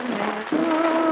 Oh,